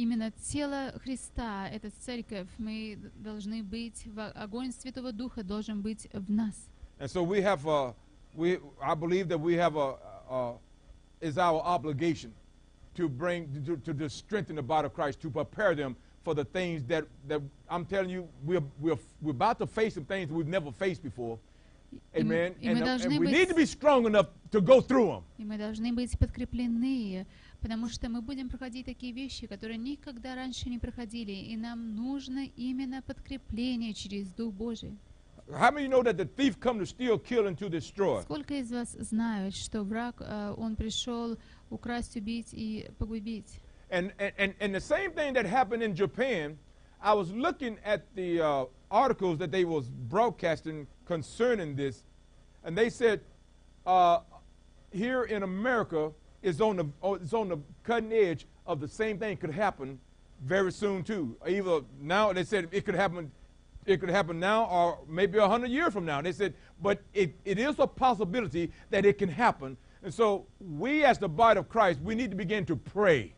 именно тело Христа, это церковь, мы должны быть, в огонь Святого Духа должен быть в нас. And so we have a, we, I believe that we have a, a is our obligation to bring, to, to, to strengthen the body of Christ, to prepare them for the things that, that I'm telling you, we're, we're, we're about to face some things we've never faced before. И м- Amen. и And, мы uh, должны and we быть- need to be strong enough to go through them. И мы должны быть подкреплены, потому что мы будем проходить такие вещи, которые никогда раньше не проходили, и нам нужно именно подкрепление через Дух Божий. How many know that the thief come to steal, kill, and to destroy? Сколько из вас знают, что враг, э, он пришел украсть, убить и погубить? And, and, and, and the same thing that happened in Japan, I was looking at the uh, articles that they was broadcasting concerning this, and they said uh, here in America is on the oh, it's on the cutting edge of the same thing could happen very soon too. Either now they said it could happen, it could happen now or maybe a hundred years from now. They said, but it, it is a possibility that it can happen. And so we as the body of Christ, we need to begin to pray.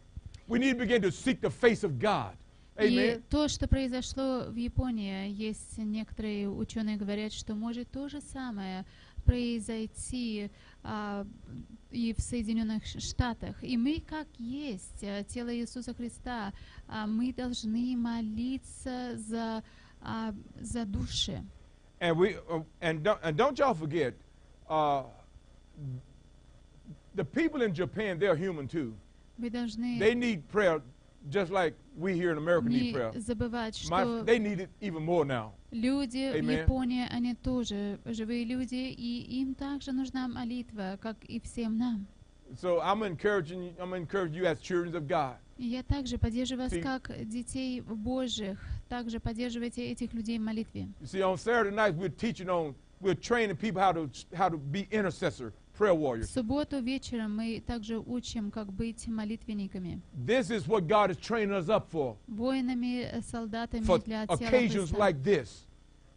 We need to begin to seek the face of God. И то, что произошло в Японии, есть некоторые ученые говорят, что может то же самое произойти а, и в Соединенных Штатах. И мы, как есть, а, тело Иисуса Христа, а, мы должны молиться за, а, за души. And we uh, and don't and don't y'all forget, uh, the people in Japan, they're human too. Вы должны They need prayer just like we here in America need не prayer. забывать, My, что they need it even more now. люди в Amen. Японии, они тоже живые люди, и им также нужна молитва, как и всем нам. So I'm encouraging you, I'm encouraging you as children of God. И Я также поддерживаю вас Ты- как детей Божьих, также поддерживайте этих людей в молитве. You see, on Saturday nights we're teaching on, we're training people how to how to be intercessor, prayer В warriors. субботу вечером мы также учим, как быть молитвенниками, This is what God is training us up for. воинами, э, солдатами For для тела occasions Христа. like this,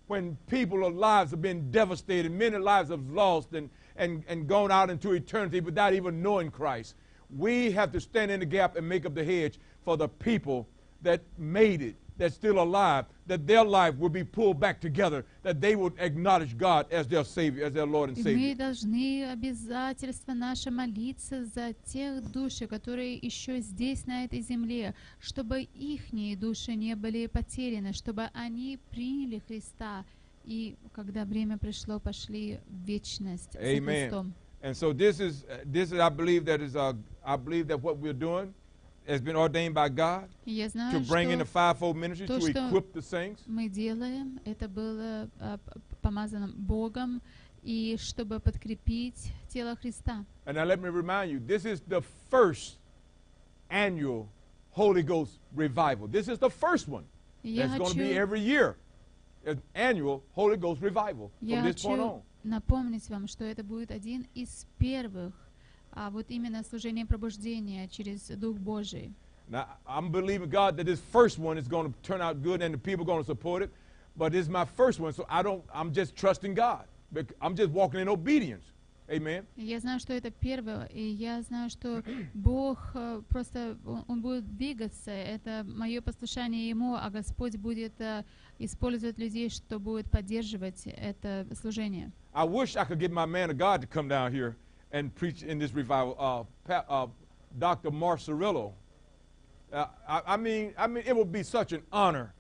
when people's lives have been devastated, many lives have lost and, and, and gone out into eternity without even knowing Christ. We have to stand in the gap and make up the hedge for the people that made it, that's still alive, that their life will be pulled back together, that they would acknowledge God as their Savior, as their Lord and И Savior. мы должны обязательство наше молиться за тех души, которые еще здесь, на этой земле, чтобы ихние души не были потеряны, чтобы они приняли Христа и, когда время пришло, пошли в вечность с Amen. Христом. And so this is uh, this is I believe that is uh, I believe that what we're doing has been ordained by God И я to знаю, bring in the что fivefold ministry то, to что- equip the saints. мы делаем, это было а, п- помазано Богом, и чтобы подкрепить тело Христа. And now let me remind you, this is the first annual Holy Ghost revival. This is the first one. И я That's going to be хочу every year. An annual Holy Ghost revival Я from this point хочу on. напомнить вам, что это будет один из первых, а вот именно служение пробуждения через Дух Божий. Now, I'm believing God that this first one is going to turn out good and the people are going to support it. But this is my first one, so I don't, I'm just trusting God. Bec- I'm just walking in obedience. Amen. И Я знаю, что это первое, и я знаю, что Бог э, просто, Он, Он будет двигаться, это мое послушание Ему, а Господь будет э, использовать людей, что будет поддерживать это служение. I wish I could get my man of God to come down here and preach in this revival. Uh, uh, Dr. Morris Cerullo. Uh, I, I mean, I mean, it would be such an honor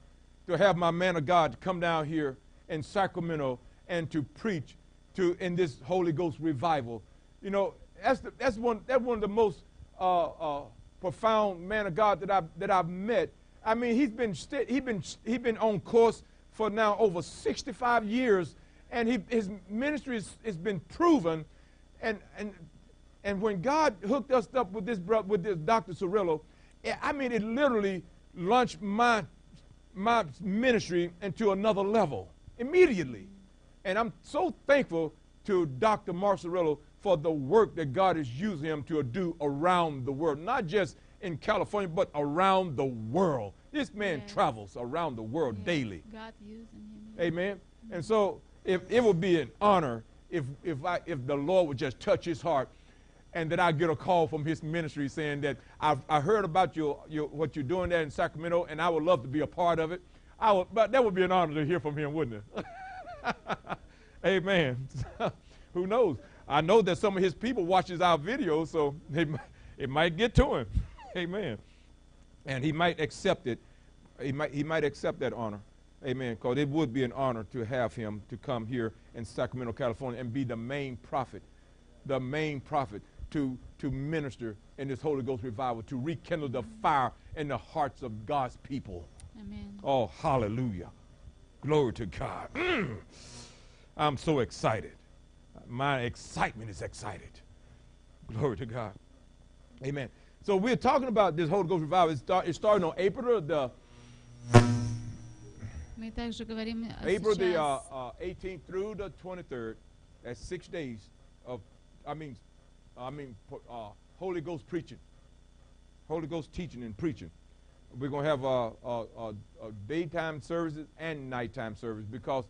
to have my man of God come down here in Sacramento and to preach to in this Holy Ghost revival. You know, that's the, that's one that's one of the most uh, uh, profound man of God that I that I've met. I mean, he's been sti- he been he been on course for now over 65 years, and he, his ministry has been proven. And and and when God hooked us up with this bro- with this Dr. Cerullo, eh, I mean, it literally launched my my ministry into another level immediately. And I'm so thankful to Dr. Morris Cerullo for the work that God is using him to do around the world, not just in California, but around the world. This man Yeah. travels around the world daily. God using him. Amen. And so if it would be an honor if if I if the Lord would just touch his heart. and that I get a call from his ministry saying that I've, I heard about your, your what you're doing there in Sacramento, and I would love to be a part of it. I would, but that would be an honor to hear from him, wouldn't it? Amen. Who knows? I know that some of his people watches our videos, so it, might- it might get to him. Amen. And he might accept it. He might, he might accept that honor. Amen. Because it would be an honor to have him to come here in Sacramento, California, and be the main prophet, the main prophet to, to minister in this Holy Ghost revival, to rekindle the fire in the hearts of God's people. Amen. Oh, hallelujah. Glory to God. Mm. I'm so excited. My excitement is excited. Glory to God. Amen. So we're talking about this Holy Ghost revival. It's, start, it started on April the Мы также говорим э, April the uh, сейчас uh, 18th through the 23rd. That's six days of, I mean, I mean, po- uh, Holy Ghost preaching, Holy Ghost teaching and preaching. We're gonna have uh, uh, uh, uh, daytime services and nighttime service because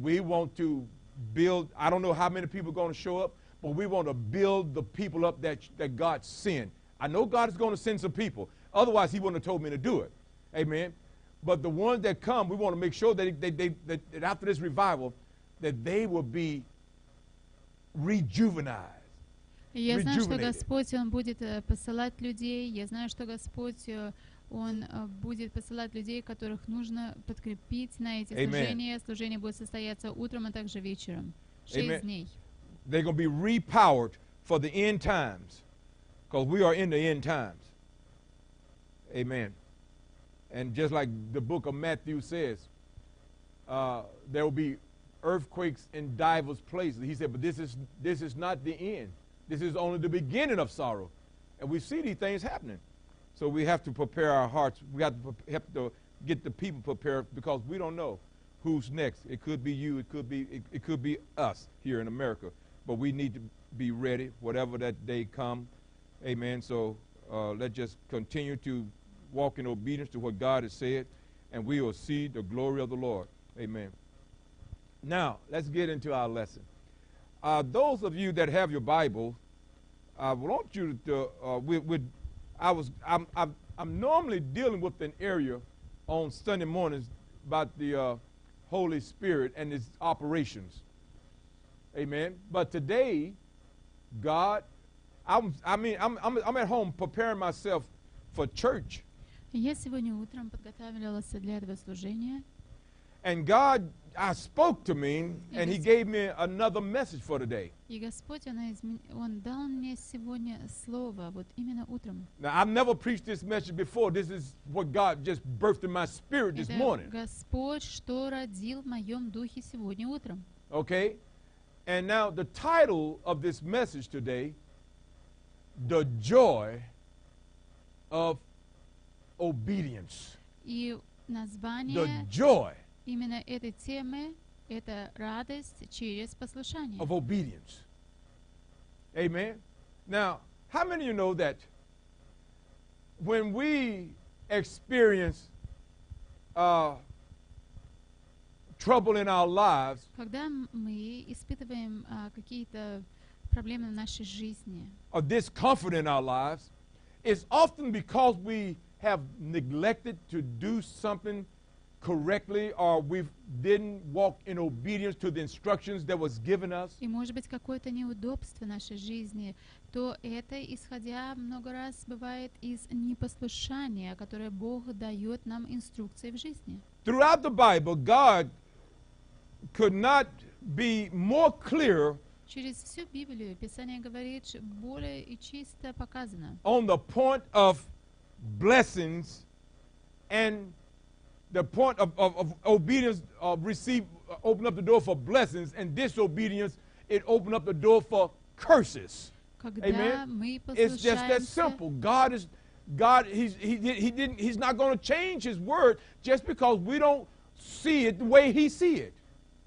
we want to build. I don't know how many people are going to show up, but we want to build the people up that that God sent. I know God is going to send some people. Otherwise, He wouldn't have told me to do it. Amen. But the ones that come, we want to make sure that, they, they, that, that after this revival, that they will be rejuvenized. И Я знаю, что rejuvenated. Господь, Он будет э, посылать людей. Я знаю, что Господь, э, Он э, будет посылать людей, которых нужно подкрепить на эти Amen. служения. Служение будет состояться утром, а также вечером. Шесть Amen. дней. They're going to be repowered for the end times because we are in the end times. Amen. And just like the book of Matthew says, uh, there will be earthquakes in divers places. He said, but this is, this is not the end. This is only the beginning of sorrow. And we see these things happening. So we have to prepare our hearts. We have to have to get the people prepared because we don't know who's next. It could be you. It could be it, it could be us here in America. But we need to be ready, whatever that day come. Amen. So uh, let's just continue to walk in obedience to what God has said, and we will see the glory of the Lord. Amen. Now let's get into our lesson. Uh, those of you that have your Bible, I want you to. Uh, we, we, I was. I'm, I'm. I'm normally dealing with an area on Sunday mornings about the uh, Holy Spirit and its operations. Amen. But today, God, I'm, I mean, I'm, I'm, I'm at home preparing myself for church, Я сегодня утром подготавливалась для этого служения. and God, I spoke to me, and He Yes. gave me another message for today. И Господь, Он, изме- Он дал мне сегодня слово, вот именно утром. Now, I've never preached this message before. This is what God just birthed in my spirit this Это morning. Господь, что родил в моем духе сегодня утром. Okay? And now the title of this message today, The Joy of Obedience. И The название joy именно этой темы – это радость через послушание. of obedience. Amen. Now, how many of you know that when we experience uh, trouble in our lives, Когда м- мы испытываем а, какие-то проблемы в нашей жизни, or discomfort in our lives, it's often because we have neglected to do something correctly or we didn't walk in obedience to the instructions that was given us. и может быть какое-то неудобство в нашей жизни, то это, исходя много раз, бывает из непослушания, которое Бог дает нам инструкции в жизни. Throughout the Bible, God could not be more clear Через всю Библию Писание говорит более и чисто показано on the point of blessings and the point of, of, of obedience uh, receive uh, open up the door for blessings and disobedience it opened up the door for curses Когда Amen. мы it's just that послушаемся, simple god is god he's, he, he didn't he's not going to change his word just because we don't see it the way he see it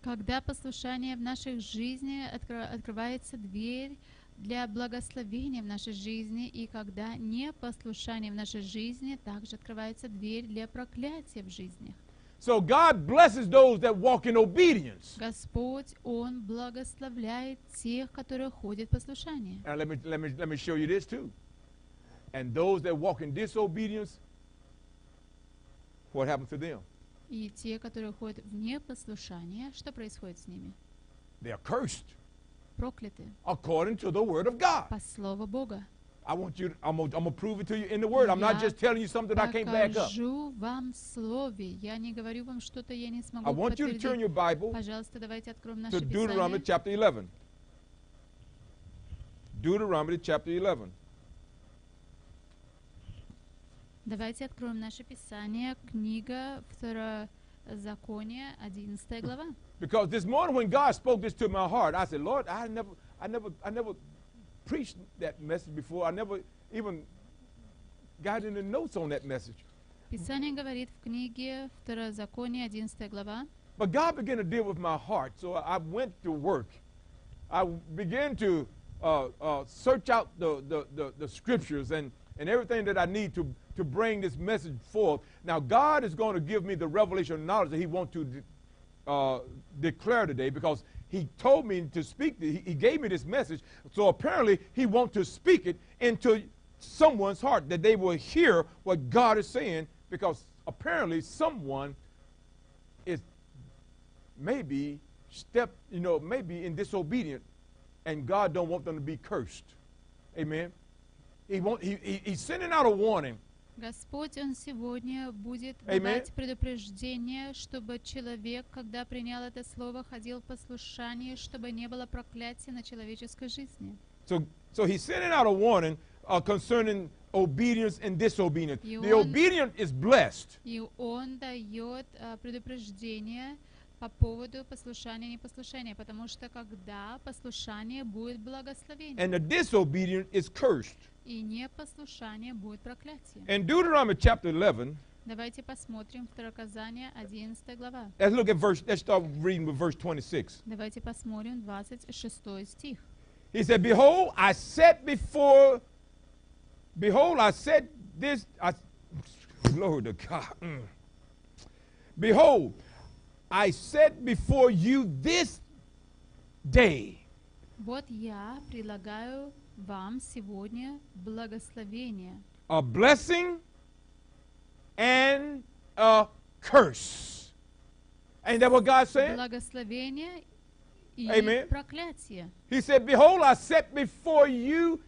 когда послушание в нашей жизни откро- открывается дверь для благословения в нашей жизни, и когда непослушание в нашей жизни, также открывается дверь для проклятия в жизни. So God blesses those that walk in obedience. Господь, Он благословляет тех, которые ходят в послушании. And let me, let me, let me show you this too. And those that walk in disobedience, what happens to them? И те, которые ходят вне послушания, что происходит с ними? They are cursed Прокляты according to the word of God. по слову Бога. I want you, to, I'm going to prove it to you in the word. I'm not just telling you something I can't back up. Вам слове. Я не говорю вам что-то, я не смогу I want you to turn your Bible Пожалуйста, давайте откроем to наше Deuteronomy Писание. chapter 11. Deuteronomy chapter 11. Давайте откроем наше Писание. Книга Второзакония, 11 глава. Because this morning when God spoke this to my heart, I said, Lord, I never, I never, I never preached that message before. I never even got any notes on that message. Писание говорит в книге Второзакония, 11 глава. But God began to deal with my heart, so I went to work. I began to uh, uh, search out the, the, the, the scriptures and, and everything that I need to, to bring this message forth. Now, God is going to give me the revelation of knowledge that He wants to de- uh, declare today because He told me to speak, he, he gave me this message. So apparently, He wants to speak it into someone's heart that they will hear what God is saying because apparently, someone is maybe step, you know, maybe in disobedient, and God don't want them to be cursed. Amen. He want, he, he, he's sending out a warning. Господь, Он сегодня будет Amen. давать предупреждение, чтобы человек, когда принял это слово, ходил в послушании, чтобы не было проклятия на человеческой жизни. So, so he's sending out a warning uh, concerning obedience and disobedience. И The он- obedient is blessed. И Он дает а, предупреждение по поводу послушания и непослушания, потому что когда послушание будет благословение, And the disobedient is cursed. и непослушание будет проклятие. In Deuteronomy chapter 11, Давайте посмотрим Второказание, 11 глава. let's look at verse, let's start reading with verse 26. Давайте посмотрим 26 стих. He said, Behold, I set before, behold, I set this, I, glory to God. Mm. Behold, I set before you this day Вот я предлагаю вам сегодня благословение, a blessing and a curse. Ain't that what God said? благословение и Amen. проклятие. He said, Behold, I set before you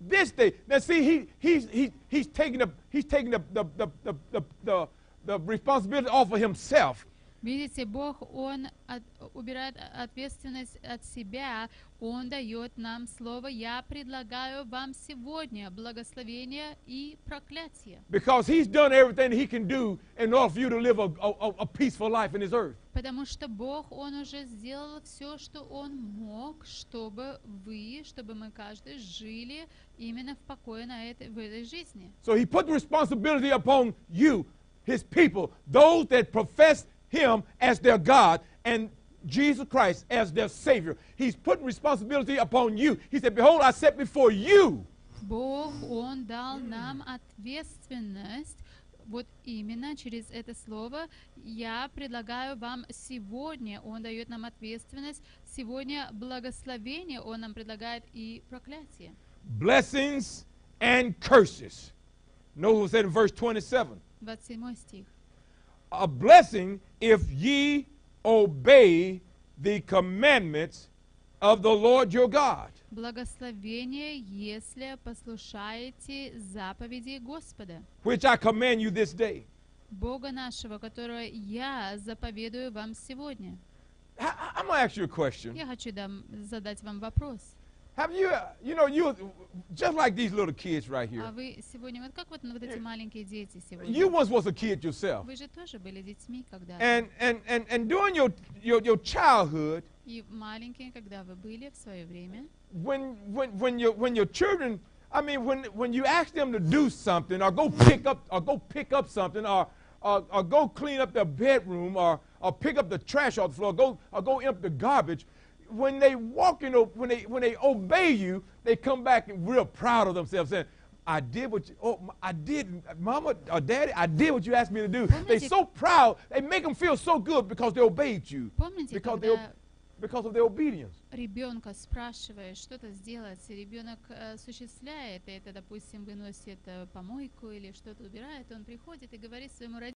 this day. Now see, he he's he, he's taking the he's taking the the the the, the, the, the responsibility off of himself. Видите, Бог, Он от- убирает ответственность от себя, Он дает нам слово «Я предлагаю вам сегодня благословение и проклятие». Because he's done everything he can do in order for you to live a, a, a peaceful life in this earth. Потому что Бог, Он уже сделал все, что Он мог, чтобы вы, чтобы мы каждый жили именно в покое на этой, в этой жизни. So he put responsibility upon you, his people, those that profess him as their God and Jesus Christ as their Savior. He's putting responsibility upon you. He said, Behold, I set before you. Бог, Он дал нам ответственность, вот именно через это слово я предлагаю вам сегодня, Он дает нам ответственность, сегодня благословение Он нам предлагает и проклятие. blessings and curses. Notice what it said in verse 27. 27 стих. A blessing if ye obey the commandments of the Lord your God. Благословение, если послушаете заповеди Господа, which I command you this day. Бога нашего, которого я заповедую вам сегодня. I, I- I'm going to ask you a question. Я хочу дам, задать вам вопрос. Have you, uh, you know, you, just like these little kids right А here, вы сегодня, вот как вот, вот эти маленькие дети you сегодня? once was a kid yourself. Вы же тоже были детьми когда-то. And, and, and, and during your, your, your childhood, И маленькие, когда вы были в свое время, when, when, when, your, when your children, I mean, when, when you ask them to do something or go pick up, or go pick up something or, or, or go clean up their bedroom or, or pick up the trash off the floor, go, or go empty the garbage, when they walk in, o- when they, when they obey you, they come back and real proud of themselves saying, I did what you, oh, m- I did, mama or daddy, I did what you asked me to do. They Помните- so proud, they make them feel so good because they obeyed you, Помните, because, they, когда ob- because of their obedience. ребенка спрашиваешь что-то сделать, и ребенок э, осуществляет это, допустим, выносит э, помойку или что-то убирает, он приходит и говорит своему родителю,